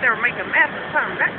They were making make a mess or something. That's